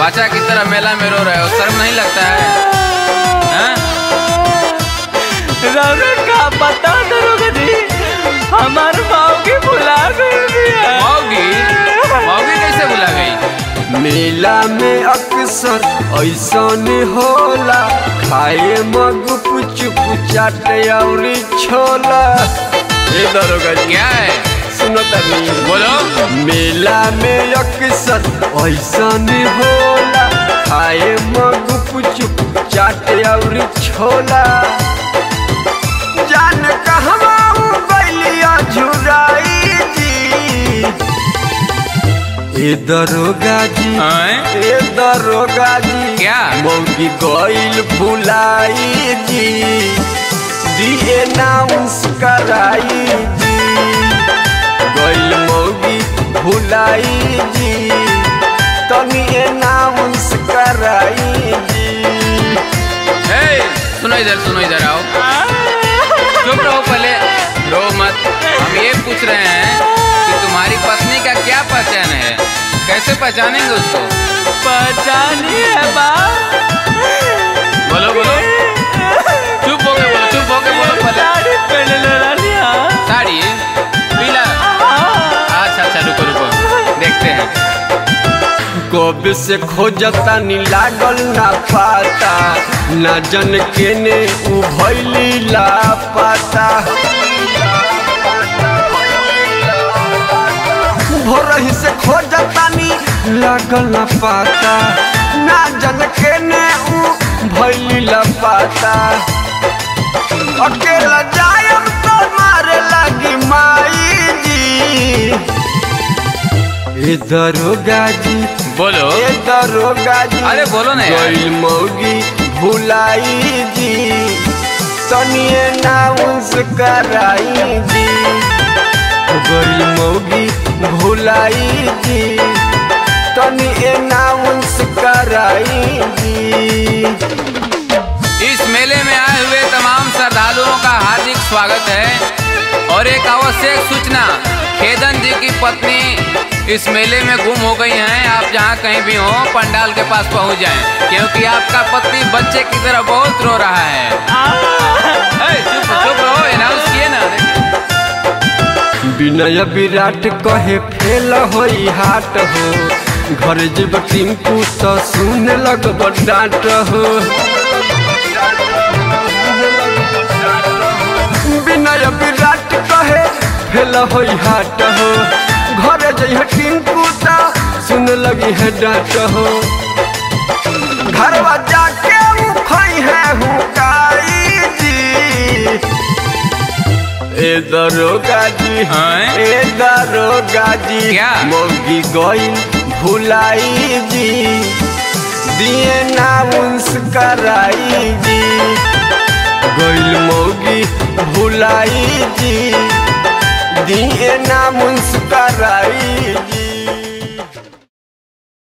पूरा मेला में रो रहे हो शर्म नहीं लगता है? हैं? का पता दरोगा जी हमार मौगी भुला गई मौगी मौगी कैसे भुला गई? मेला में अक्सर ऐसन होला खाए मगुप चुप चाट और छोला। ए दरोगा क्या है? सुनो बोलो मेला में अक्सर ऐसन होला खाए मगुप चुप चाट और छोला जान कहवा झुराई जी ए दरोगा जी हैं? ए दरोगा जी क्या? मौगी गइल भुलाई जी दिए नाउंस कराई भुलाई जी तनी अनाउंस कराई। जी ए, सुनो इधर सुनो इधर आओ। चुप रहो पहले। रो मत। हम ये पूछ रहे हैं कि तुम्हारी पत्नी का क्या पहचान है? कैसे पहचानेंगे उसको? पहचानी है बा कब से खोजता नी लागल ना पाता ना जन के ने उ भैली ला पाता भोरही से खोजता नी लागल ना पाता ना जन के ने उ भैली ला पाता अकेला जायब तो मारे लगी माई जी। दरोगा जी बोलो। दरोगा जी। अरे बोलो ना। मौगी भुलाई जी। तनिए नाउंस कराई जी। गइल मौगी भुलाई जी। कराई इस मेले में आए हुए तमाम श्रद्धालुओं का हार्दिक स्वागत है। और एक आवश्यक सूचना खेदन जी की पत्नी इस मेले में गुम हो गई हैं। जहाँ कहीं भी हो पंडाल के पास पहुँच जाए क्योंकि आपका पति बच्चे की तरह बहुत रो रहा है। ए, चुप चुप रहो अनाउंस किए ना विनय विराट कहे फेल होई हाट हो घर जब टिंकू तो सुन लगब डांट हो। विनय विराट कहे फेल होई हाट हो घर जइह टिंकू लगी है डांट हो घरवा जाके उखई है हुकाई जी। ए दरोगा जी हैं? ए दरोगा जी क्या? मौगी गइल भुलाई जी। दिए नाउंस कराई जी। गइल मौगी भुलाई जी।